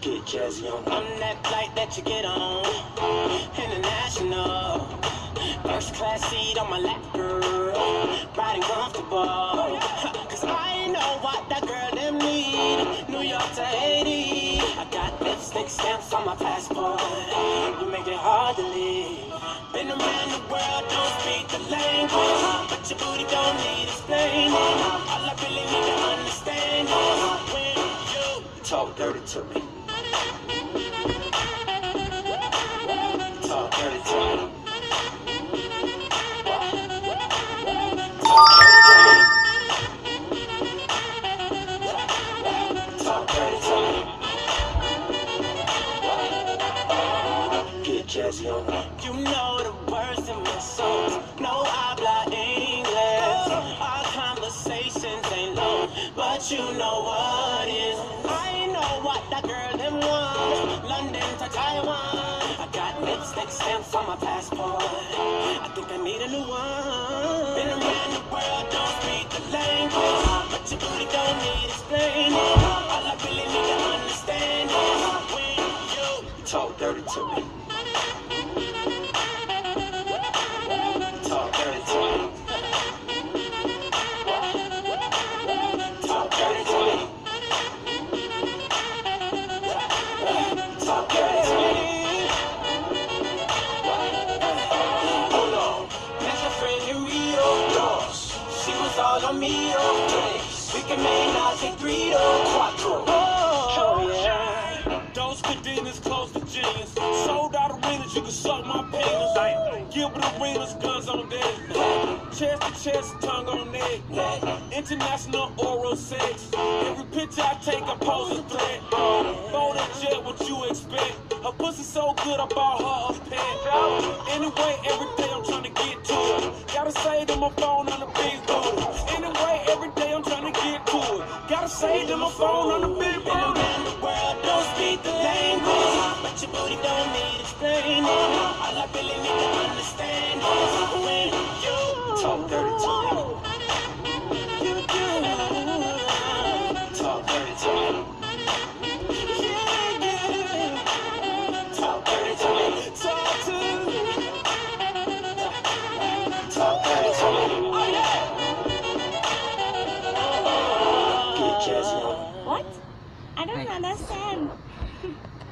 Get jazzy on. I'm that flight that you get on. International. First class seat on my lap, girl. Riding comfortable. Cause I know what that girl them need. New York to Haiti. I got lipstick stamps on my passport. You make it hard to leave. Been around the world, don't speak the language. But your booty don't need explaining. All I really need to understand is when you talk dirty to me. Get jazzy on me. You know the words in my songs. No I habla English. Our conversations ain't long, but you know what is. I know what that girl them want. London to Taiwan. I got lipstick stamps on my passport. I think I need a new one. Been around the world, don't speak the language, but your booty don't need explaining. All I really need to understand is when you talk dirty to me. She was all on me, okay. We can make nothing three or quattro. Oh, yeah. Those cadenas close to genius. Sold out arenas, you can suck my penis. Gilbert Arenas, guns on deck. Chest to chest, tongue on neck. International oral sex. Every picture I take, I pose a threat. Phone and jet, what you expect? Her pussy so good, I bought her a pet. Anyway, every day I'm trying to get to it. Gotta say to my phone on the big Gotta say my phone on the big Been What? I don't understand.